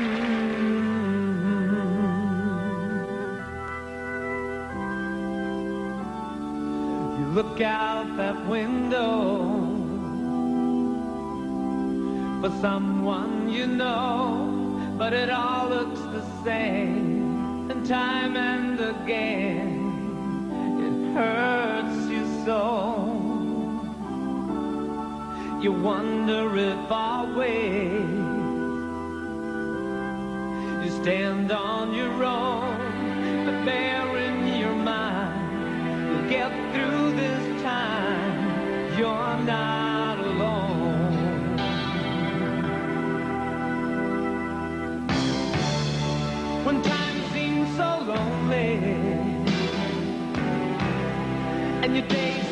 Hmm. You look out that window for someone you know, but it all looks the same, and time and again it hurts you so. You wonder if our way stand on your own, but bear in your mind you'll get through this time. You're not alone. When time seems so lonely and your days